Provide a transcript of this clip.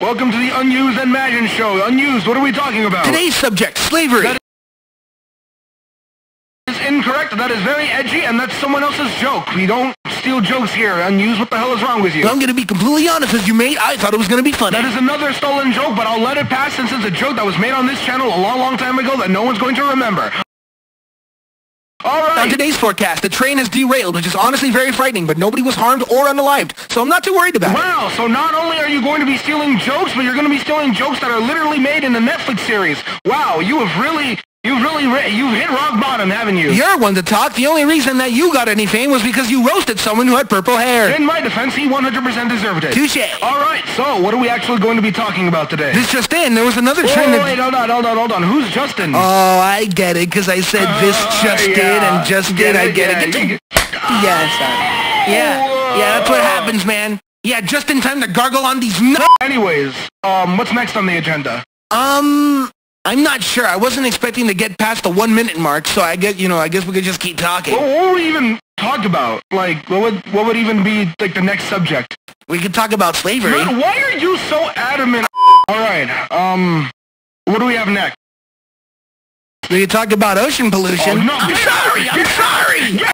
Welcome to the Unused and Majin Show. Unused, what are we talking about? Today's subject, slavery. That is incorrect. That is very edgy, and that's someone else's joke. We don't steal jokes here. Unused, what the hell is wrong with you? I'm going to be completely honest with you, mate. I thought it was going to be funny. That is another stolen joke, but I'll let it pass since it's a joke that was made on this channel a long, long time ago that no one's going to remember. Right. On today's forecast, the train has derailed, which is honestly very frightening, but nobody was harmed or unalived, so I'm not too worried about it. Wow, so not only are you going to be stealing jokes, but you're going to be stealing jokes that are literally made in the Netflix series. Wow, you have really, you've really, you've hit rock bottom, haven't you? You're one to talk. The only reason that you got any fame was because you roasted someone who had purple hair. In my defense, he 100% deserved it. Touche. All right, so what are we actually going to be talking about today? This just in, there was another Wait, train wait, wait, hold on, hold on, hold on. Who's Justin? Oh, I get it, because I said this Uh, just did yeah. and just Get did. I get yeah, it. Get you the- Yeah, sorry. Yeah, yeah, that's what happens, man. Yeah, just in time to gargle on these nuts. Anyways, um, what's next on the agenda? Um, I'm not sure. I wasn't expecting to get past the one minute mark, so I guess, you know, I guess we could just keep talking. What, what would we even talk about? Like, what would, what would even be, like, the next subject? We could talk about slavery. Man, why are you so adamant? All right, um, what do we have next? We could talk about ocean pollution. Oh, no, I'm sorry. I'm Get sorry.